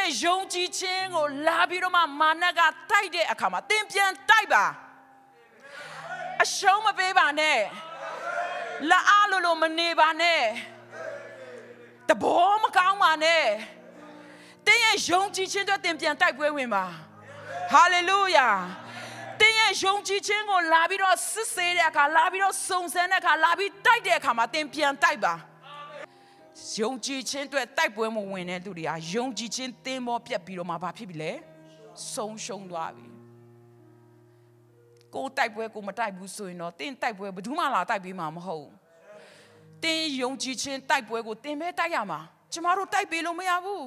ရဲ့ယုံကြည်ခြင်းကိုလာပြီးတော့မှမာနကတိုက်တဲ့အခါမှာသင်ပြန်တိုက်ပါအရှုံးမပေးပါနဲ့လက်အားလို့လို့မနေပါနဲ့တဘောမကောင်းပါနဲ့တင်းရဲ့ယုံကြည်ခြင်းအတွက်သင်ပြန်တိုက်ပွဲဝင်ပါဟာလေလုယာတင်းရဲ့ယုံကြည်ခြင်းကိုလာပြီးတော့စစ်ဆေးတဲ့အခါလာပြီးတော့စုံစမ်းတဲ့အခါလာပြီးတိုက်တဲ့အခါမှာသင်ပြန်တိုက်ပါ ယုံကြည်ခြင်းအတွက်တိုက်ပွဲမဝင်တဲ့သူတွေဟာယုံကြည်ခြင်းသင်ပေါ်ပြက်ပြီးတော့မှဘာဖြစ်ပြီလဲဆုံးရှုံးသွားပြီကိုတိုက်ပွဲကိုမတိုက်ဘူးဆိုရင်တော့တင်းတိုက်ပွဲဘယ်သူမှလာတိုက်ပေးမှာမဟုတ်တင်းယုံကြည်ခြင်းတိုက်ပွဲကိုတင်းပဲတိုက်ရမှာကျမတို့တိုက်ပေးလို့မရဘူး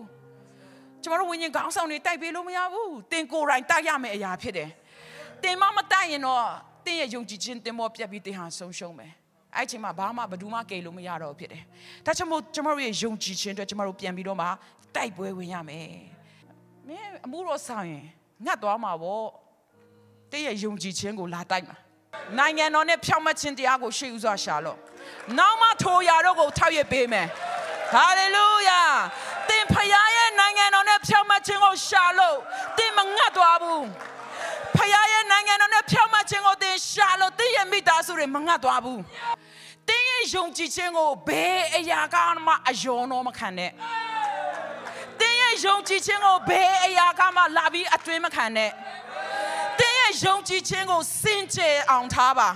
ကျမတို့ဝိညာဉ်ခေါင်းဆောင်တွေတိုက်ပေးလို့မရဘူးတင်းကိုယ်တိုင်တိုက်ရမယ့်အရာဖြစ်တယ်တင်းမမတိုက်ရင်တော့တင်းရဲ့ယုံကြည်ခြင်းတင်းမောပြက်ပြီးတင်းဟာဆုံးရှုံးမယ် အဲ့ချိန်မှာဘာမှဘယ်သူမှကယ်လို့မရတော့ဖြစ်တယ်ဒါကြောင့်မို့ကျမတို့ရဲ့ယုံကြည်ခြင်းအတွက်ကျမတို့ပြန်ပြီးတော့မှတိုက်ပွဲဝင်ရမယ်မင်းအမှုတော်ဆောင်ရင်ငတ်သွားမှာပေါ့တည့်ရဲ့ယုံကြည်ခြင်းကိုလာတိုက်မှာနိုင်ငံတော်နဲ့ဖြောင့်မတ်ခြင်းတရားကိုရှေ့ဦးစွာရှာလို့နောက်မှထိုရာတော့ကိုထောက်ရပေးမယ်ဟာလေလုယာသင်ဖခင်ရဲ့နိုင်ငံတော်နဲ့ဖြောင့်မတ်ခြင်းကိုရှာလို့သင်မငတ်သွားဘူးဖခင်ရဲ့နိုင်ငံတော်နဲ့ဖြောင့်မတ်ခြင်းကိုသင်ရှာလို့သင်ရဲ့မိသားစုတွေမငတ်သွားဘူးသင် ရဲ့ယုံကြည်ခြင်းကိုဘယ်အရာကမှအယောတော့မခံနဲ့သင်ရဲ့ယုံကြည်ခြင်းကိုဘယ်အရာကမှလာပြီးအတွင်းမခံနဲ့တင်းရဲ့ယုံကြည်ခြင်းကိုစင်ကြယ်အောင်ထားပါ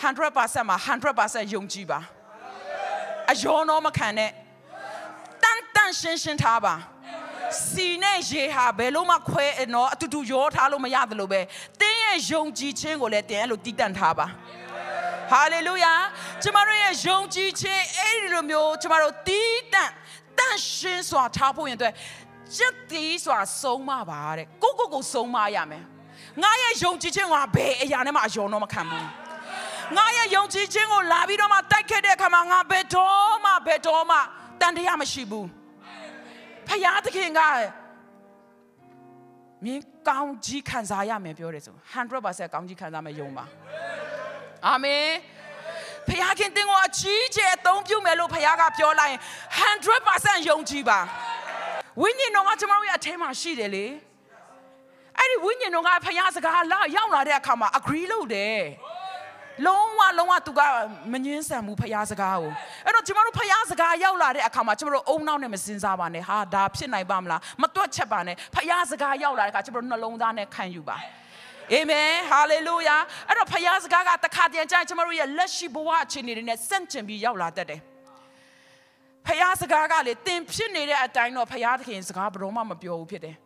100%မှာ100%ယုံကြည်ပါအယောတော့မခံနဲ့တန်တန်ရှင်းရှင်းထားပါစီနဲ့ရေဟာဘယ်လို့မှခွဲနော်အတူတူရောထားလို့မရတယ်လို့ပဲတင်းရဲ့ယုံကြည်ခြင်းကိုလည်းတင်အဲ့လိုတည်တံ့ထားပါ ဟာလေလုယာကျမတို့ရဲ့ယုံကြည်ခြင်းအဲ့ဒီလိုမျိုးကျမတို့တည်တံ့တန်ရှင်းစွာထားဖို့ရင်အတွက်စက်တီးစွာဆုံးမပါတဲ့ကိုကိုကိုဆုံးမရမယ်ငါရဲ့ယုံကြည်ခြင်းကဘယ်အရာနဲ့မှအယောတော့မခံဘူးငါရဲ့ယုံကြည်ခြင်းကိုလာပြီးတော့မှတိုက်ခဲ့တဲ့အခါမှာငါဘယ်တော့မှဘယ်တော့မှတန်တရားမရှိဘူးဖယားသခင်ကမင်းကောင်းကြီးခံစားရမယ်ပြောတယ်ဆို100%ကောင်းကြီးခံစားမယ်ယုံပါ အာမင်ဖခင်တင်ကိုအကြီးကျယ်အသုံးပြုမယ်လို့ဖခင်ကပြောလိုက်ရင်100%ယုံကြည်ပါဝိညာဉ်တော်ကကျွန်တော်တို့ရဲ့အထဲမှာရှိတယ်လေအဲ့ဒီဝိညာဉ်တော်ကဖခင်စကားလာရောက်လာတဲ့အခါမှာ agree လုပ်တယ်လုံးဝလုံးဝသူကမငင်းဆန်ဘူးဖရားစကားကိုအဲ့တော့ကျမတို့ဖရားစကားရောက်လာတဲ့အခါမှာကျမတို့အုံနောက်နဲ့မစင်စားပါနဲ့ဟာဒါဖြစ်နိုင်ပါမလားမတွက်ချက်ပါနဲ့ဖရားစကားရောက်လာတဲ့အခါကျမတို့နှလုံးသားနဲ့ခံယူပါ အာမင်ဟာလေလုယာအဲ့တော့ဖရားစကားကတခါတည်းကျရင်ကျမတို့ရဲ့လက်ရှိဘဝအခြေအနေတွေနဲ့စန့်ကျင်ပြီးရောက်လာတတ်တယ်ဖရားစကားကလေသင်ဖြစ်နေတဲ့အတိုင်းတော့ဖရားသခင်စကားဘယ်တော့မှမပြောဘူးဖြစ်တယ်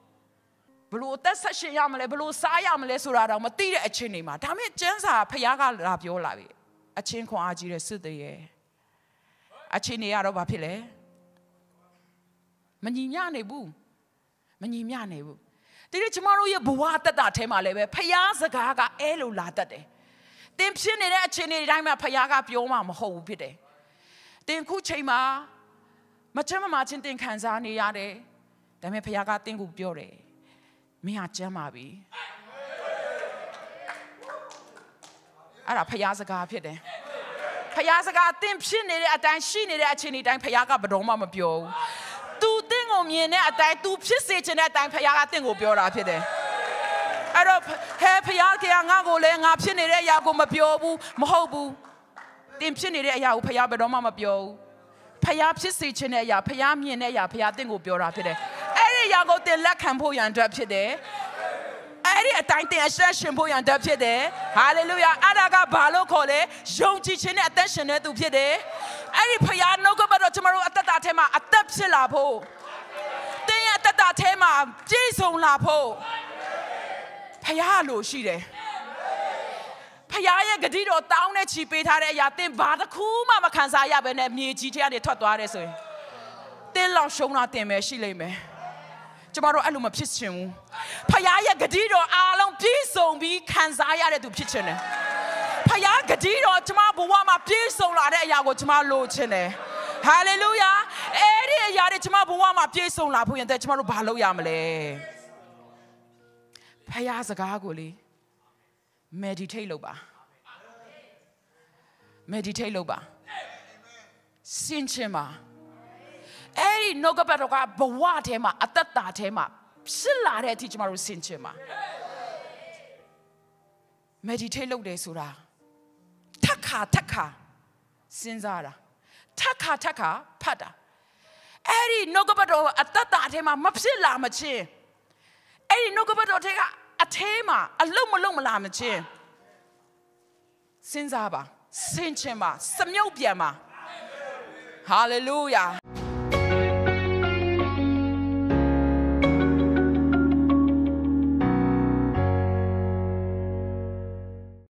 ဘလို့အသက်ဆက်ရှင်ရမလဲဘလို့စားရမလဲဆိုတာတော့မသိတဲ့အချင်းနေမှာဒါမဲ့ကျန်းစာဖခင်ကလာပြောလာပြီအချင်းခွန်အားကြီးတဲ့စစ်တရေအချင်းနေရတော့ဘာဖြစ်လဲမညီမျှနေဘူးမညီမျှနေဘူး ဒီလိုကျမတို့ရဲ့ဘဝတက်တာထဲမှာလည်းပဲဖခင်စကားကအဲလိုလာတတ်တယ်တင်ဖြစ်နေတဲ့အချင်းတွေတိုင်းမှာဖခင်ကပြောမှမဟုတ်ဘူးဖြစ်တယ်တင်ခုချိန်မှာမချမ်းမမချင်းတင်ခံစားနေရတယ်ဒါပေမဲ့ဖခင်ကတင်ကိုပြောတယ်မင်းဟာကျမ်းပါပြီအဲ့ဒါဖျားစကားဖြစ်တယ်ဖျားစကားသင်ဖြစ်နေတဲ့အတိုင်းရှိနေတဲ့အချိန်ဒီတိုင်းဖျားကဘယ်တော့မှမပြောဘူး तू သ င်ကိုမြင်တဲ့အတိုင်း तू ဖြစ်စေချင်တဲ့အတိုင်းဖျားကသင်ကိုပြောတာဖြစ်တယ်အဲ့တော့ဟဲဖျားကငါ့ကိုလည်းငါဖြစ်နေတဲ့အရာကိုမပြောဘူးမဟုတ်ဘူးသင်ဖြစ်နေတဲ့အရာကိုဖျားဘယ်တော့မှမပြောဘူးဖျားဖြစ်စေချင်တဲ့အရာဖျားမြင်တဲ့အရာဖျားသင်ကိုပြောတာဖြစ်တယ်အဲ့ဒီအရာကိုတင်လက်ခံဖို့ရန်အတွက်ဖြစ်တယ်အဲ့ဒီအတိုင်းတင်အဆက်ရှင်ဖို့ရန်အတွက်ဖြစ်တယ်ဟာလေလုယာအဲ့ဒါကဘာလို့ခေါ်လဲယုံကြည်ခြင်းနဲ့အသက်ရှင်တဲ့သူဖြစ်တယ်အဲ့ဒီဖခင်နှုတ်ကပတ်တော်ကျမတို့အသက်တာထဲမှာအသက်ဖြစ်လာဖို့ တင်ရဲ့အသက်တာထဲမှာပြည့်စုံလာဖို့ဖခင်လိုရှိတယ်ဖခင်ရဲ့ဂတိတော်တောင်းတဲ့ချီပေးထားတဲ့အရာတင်ဘာတစ်ခုမှမခံစားရဘဲနဲ့မြေကြီးထဲကနေထွက်သွားတယ်ဆိုရင်တင်းလောင်ရှုံးတာတင်ပဲရှိလိမ့်မယ်ကျမတို့အဲ့လိုမဖြစ်ချင်ဘူးဖခင်ရဲ့ဂတိတော်အားလုံးပြည့်စုံပြီးခံစားရတဲ့သူဖြစ်ချင်တယ်ဖခင်ဂတိတော်ကျ မဘဝမှာပြည့်စုံလာတဲ့အရာကိုကျမလိုချင်တယ်ဟာလေလုယာအဲ့ဒီအရာတွေကျမဘဝမှာပြည့်စုံလာဖို့ရင်တဲ့ကျမတို့ဘာလုပ်ရမလဲဖခင်စကားကိုလေ meditate လုပ်ပါ meditate လုပ်ပါစင်ချင်ပါအဲ့ဒီဒီနှုတ်ကပတ်တော်ကဘဝထဲမှာအသက်တာထဲမှာဖြစ်လာတဲ့အထိကျမတို့ဆင်ခြင်ပါ meditate လုပ်တယ်ဆိုတာထက် ခါထက်ခါစဉ်းစားတာထက်ခါထက်ခါဖတ်တာအဲ့ဒီနှုတ်ကပတ်တော်အသက်တာထဲမှာမဖြစ်လာမချင်းအဲ့ဒီနှုတ်ကပတ်တော်ထဲကအထဲမှာအလုံးမလုံးမလာမချင်းစဉ်းစားပါဆင်ခြင်ပါစမြုပ်ပြန်ပါဟာလေလုယာ